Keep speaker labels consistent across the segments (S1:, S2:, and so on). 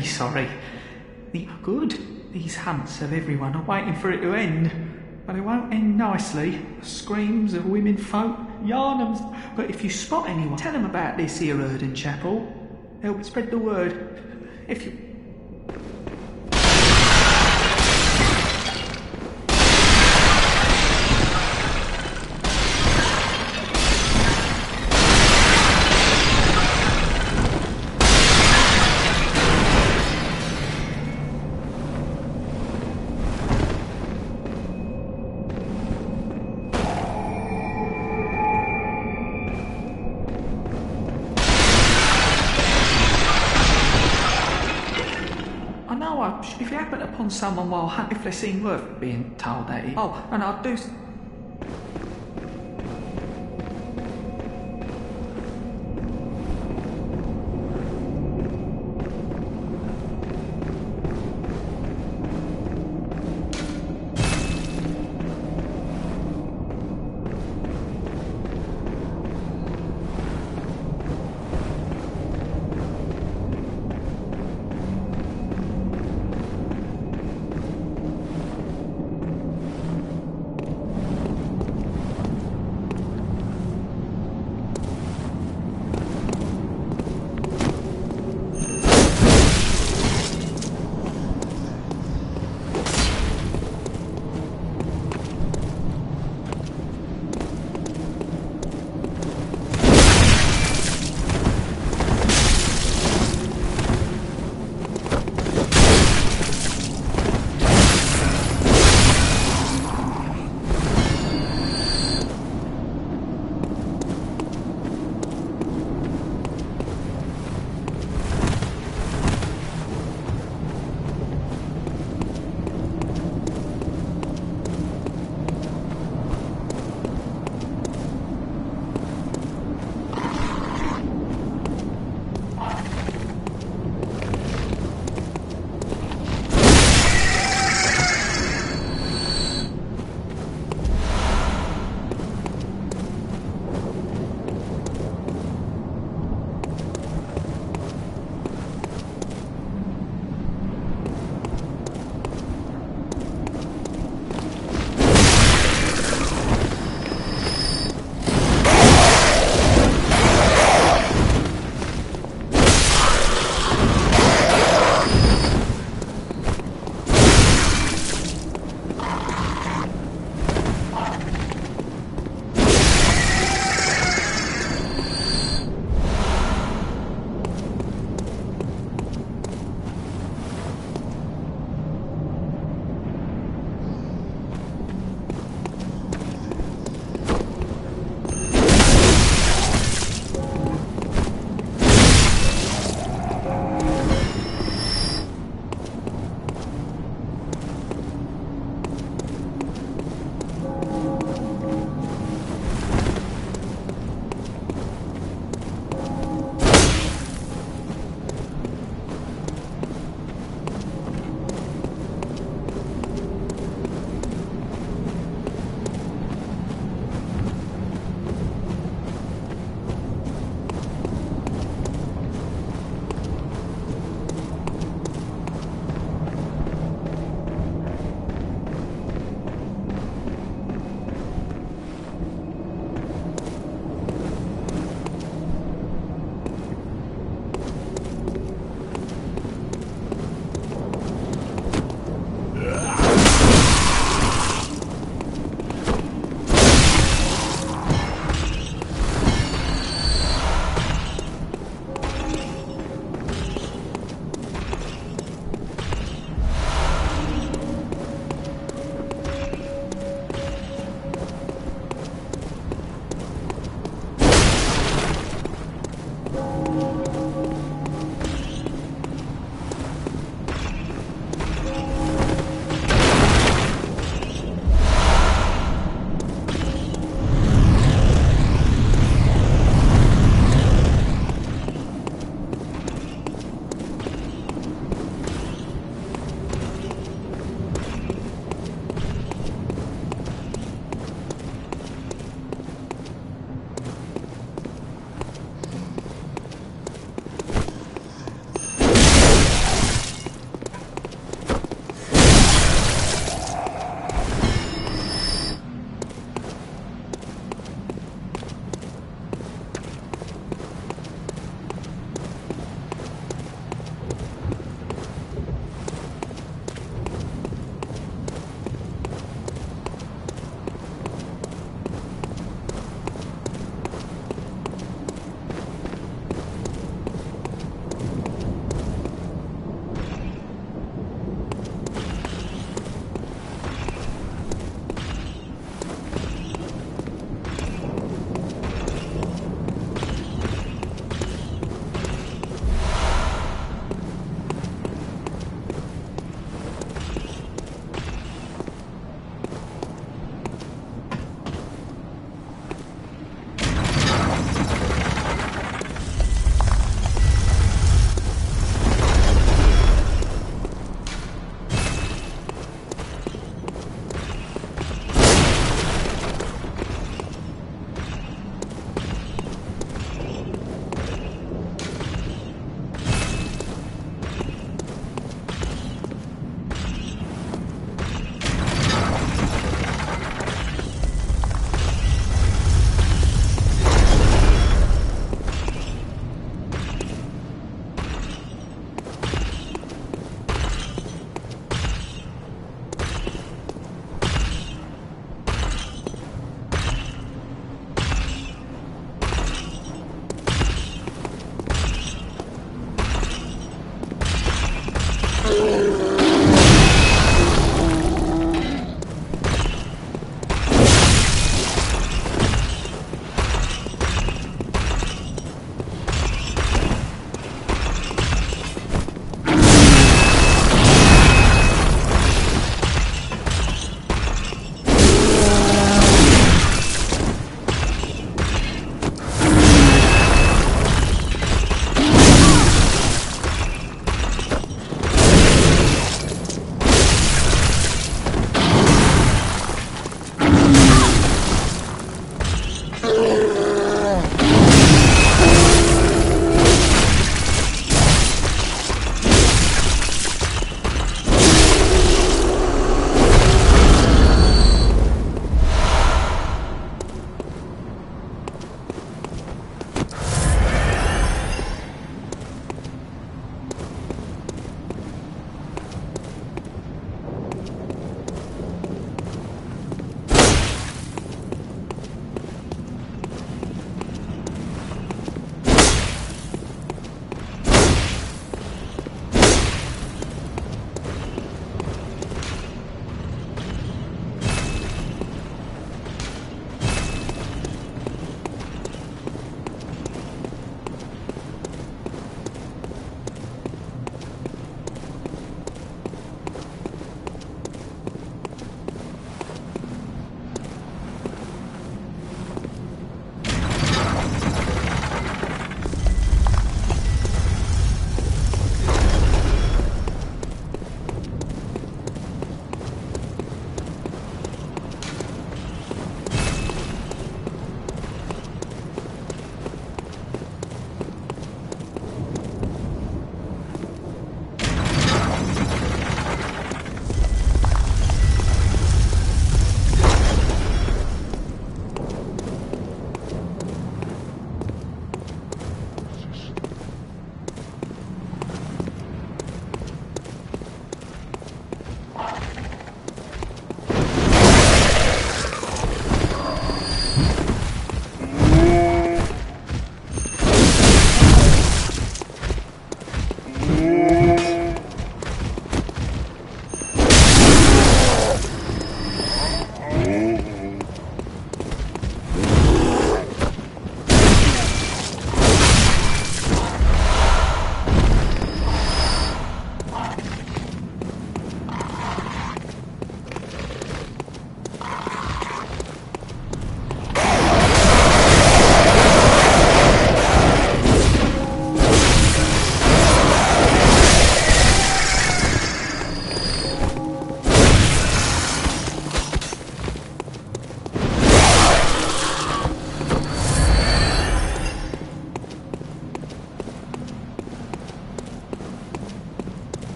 S1: very sorry. The good. These hunts of everyone are waiting for it to end. But it won't end nicely. Screams of women folk, Yharnam's. But if you spot anyone, tell them about this here Oedon Chapel. Help spread the word. If you someone while they seem worth being told that. Oh, and I do.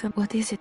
S2: Welcome. What is it?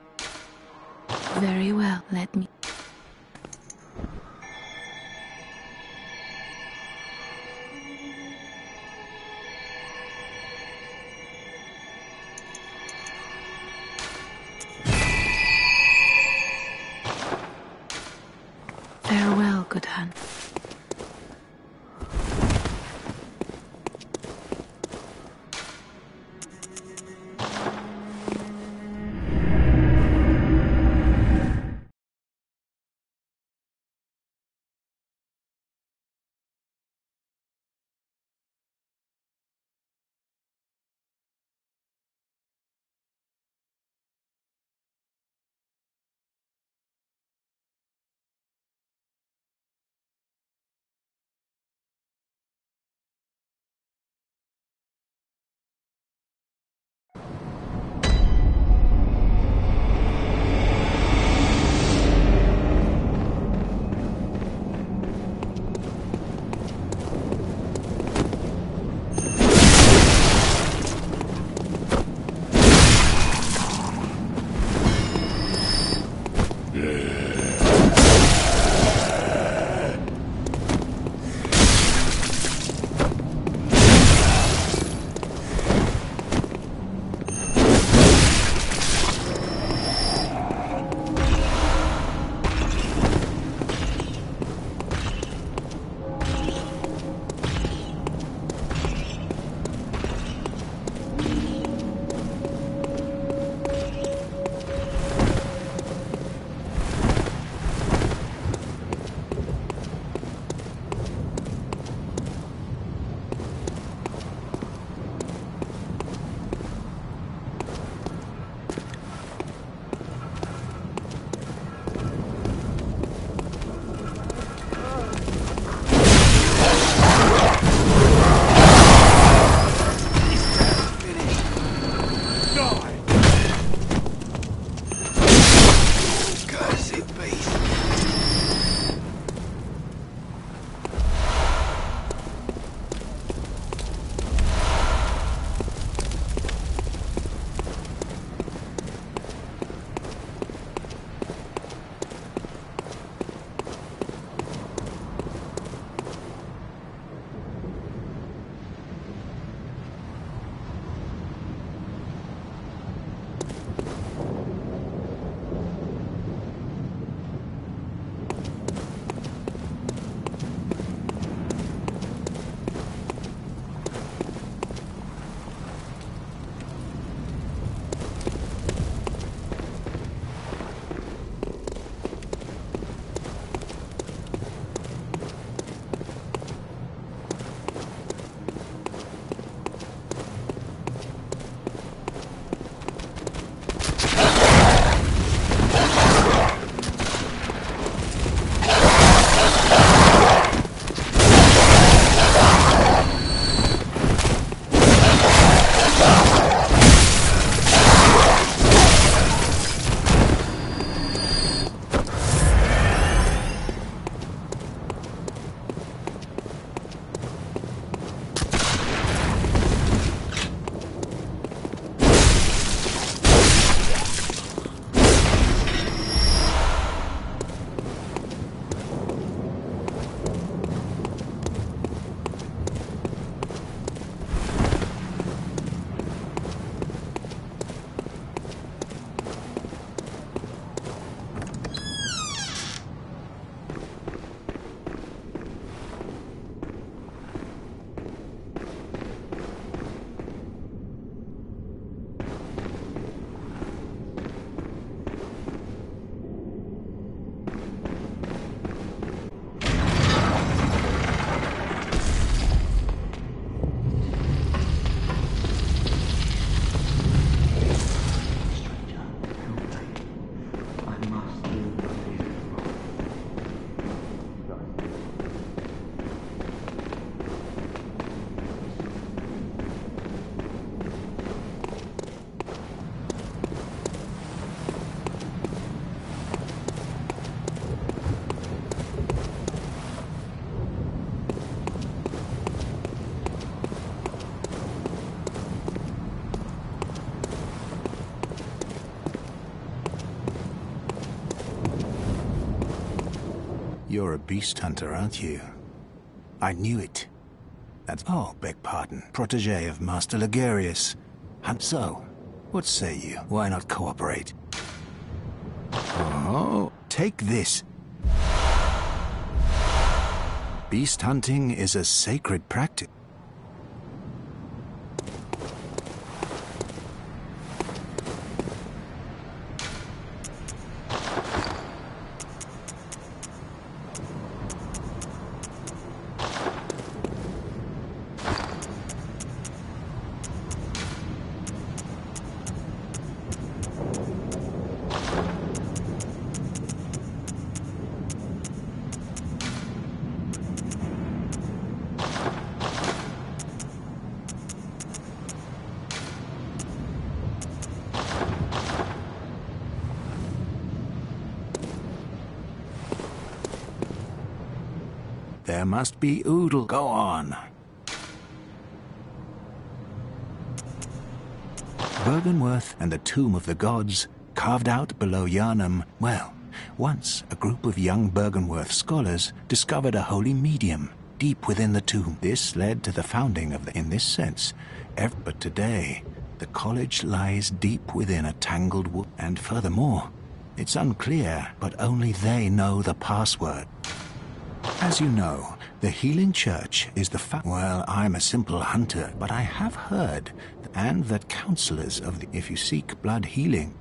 S3: You're a beast hunter, aren't you? I knew it. That's... Oh, beg pardon. Protege of Master Logarius. And so, what say you? Why not cooperate? Oh, take this. Beast hunting is a sacred practice. Must be Oodle. Go on. Byrgenwerth and the Tomb of the Gods, carved out below Yharnam, Well, once a group of young Byrgenwerth scholars discovered a holy medium deep within the tomb. This led to the founding of the, in this sense. Ev- but today, the college lies deep within a tangled wood. And furthermore, it's unclear, but only they know the password. As you know, the Healing Church is the fa- Well, I'm a simple hunter, but I have heard, and that counselors of the... If you seek blood healing,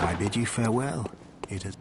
S3: I bid you farewell. It has...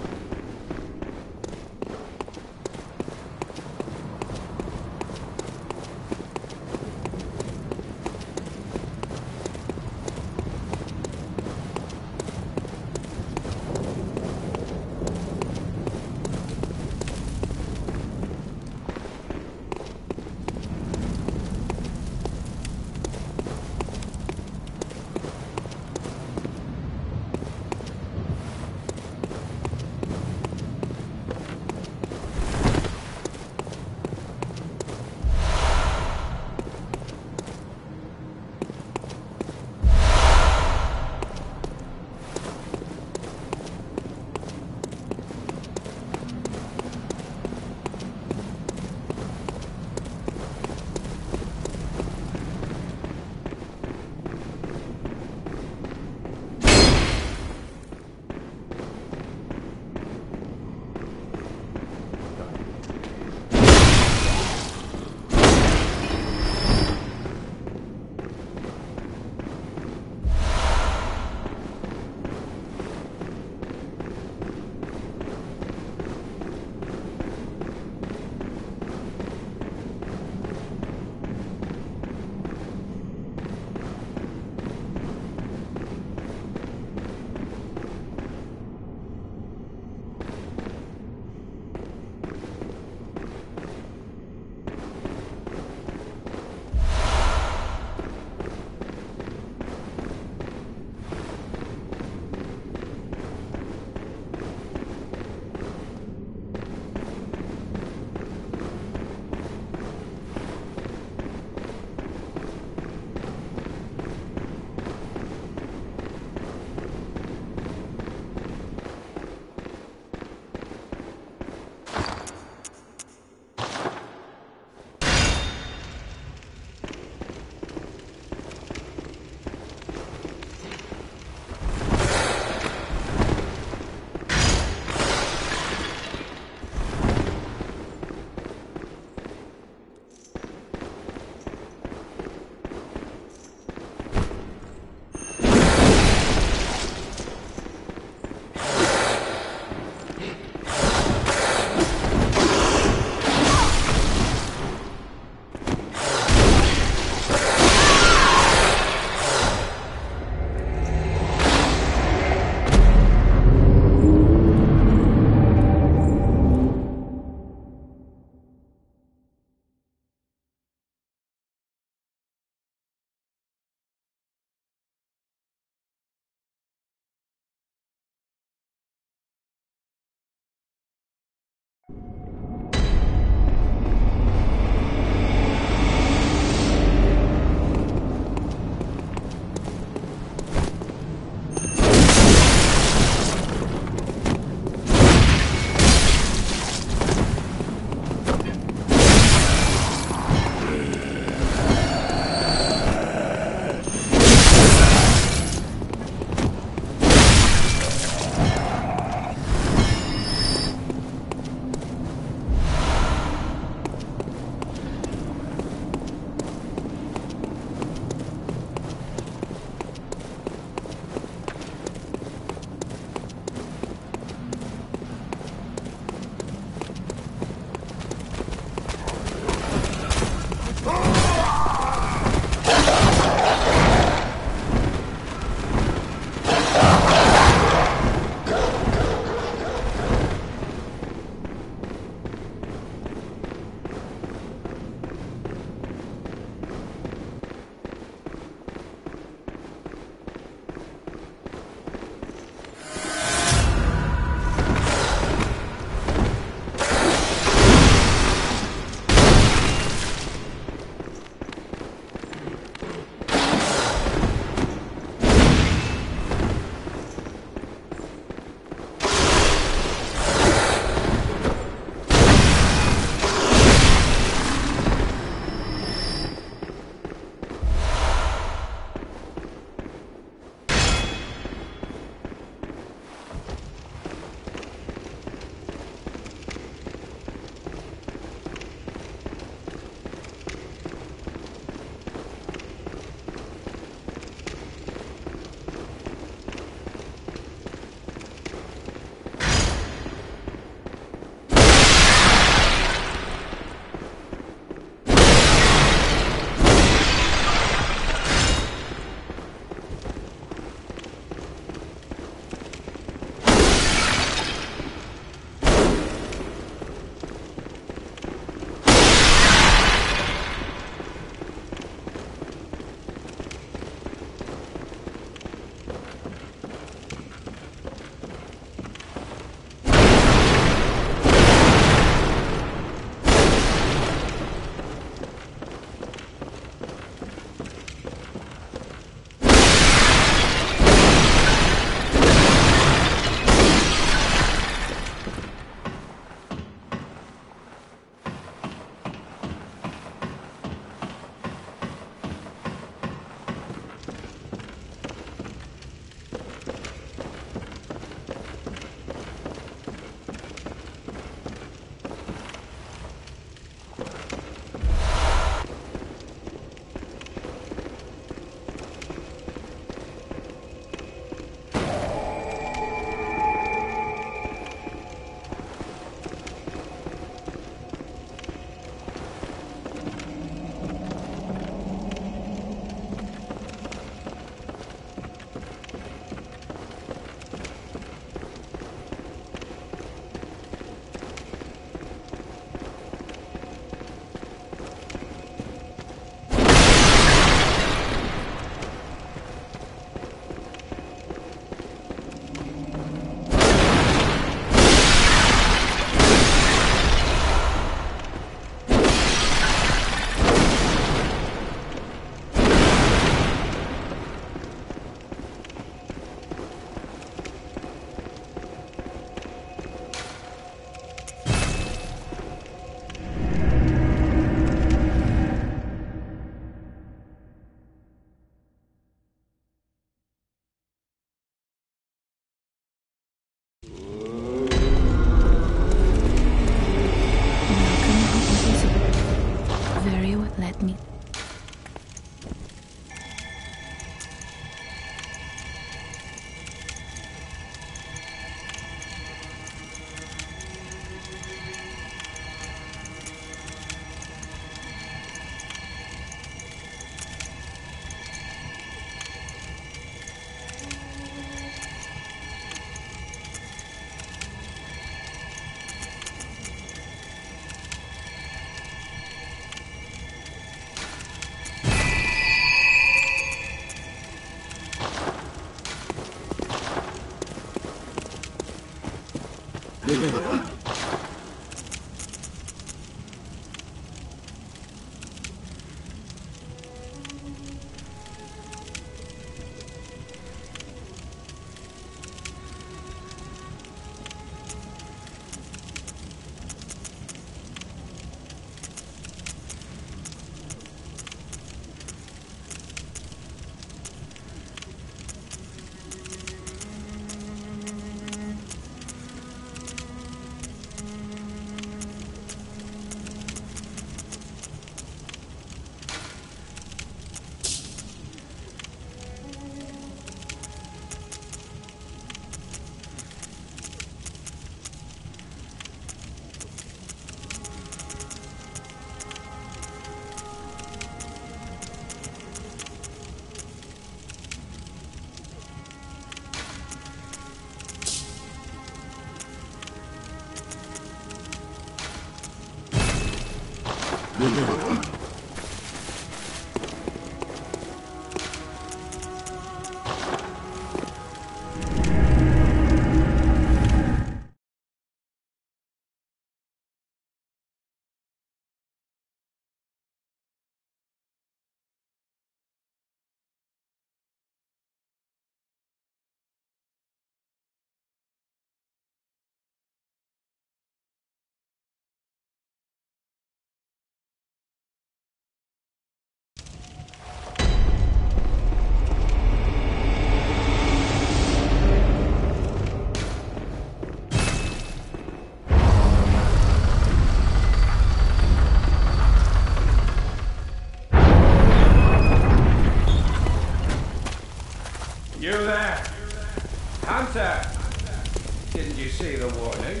S4: see the warning?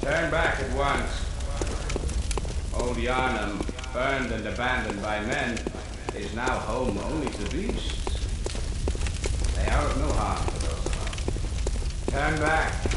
S4: Turn back at once. Old Yharnam, burned and abandoned by men, is now home only to beasts. They are of no harm to those about. Turn back.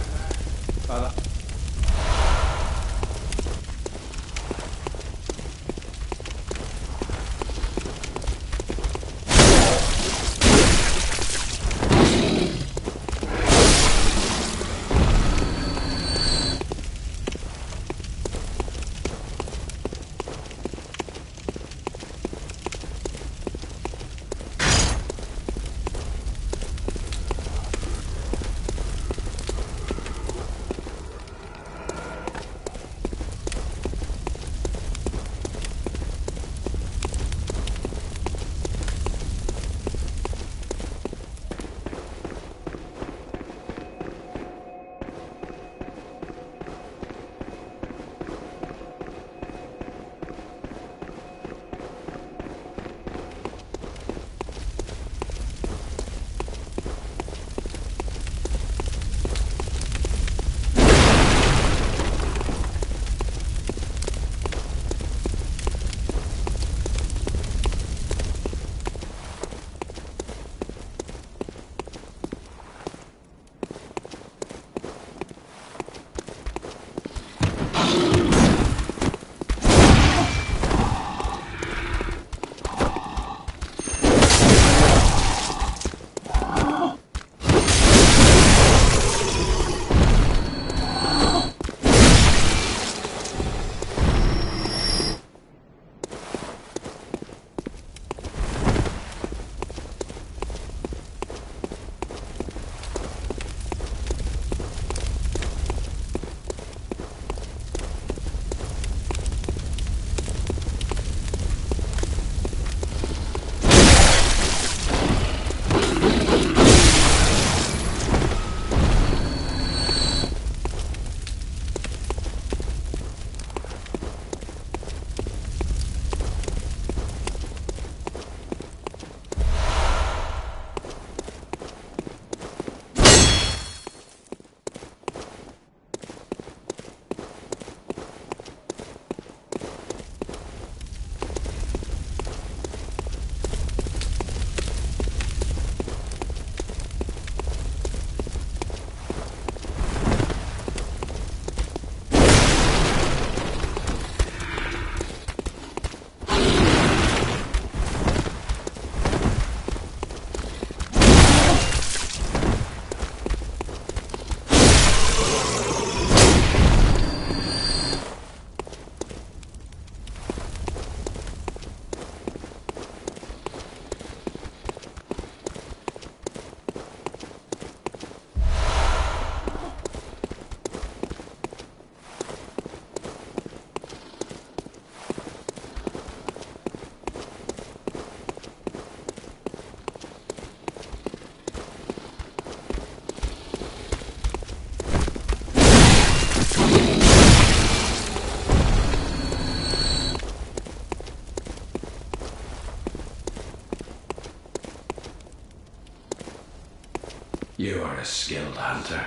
S5: A skilled hunter,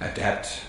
S5: adept,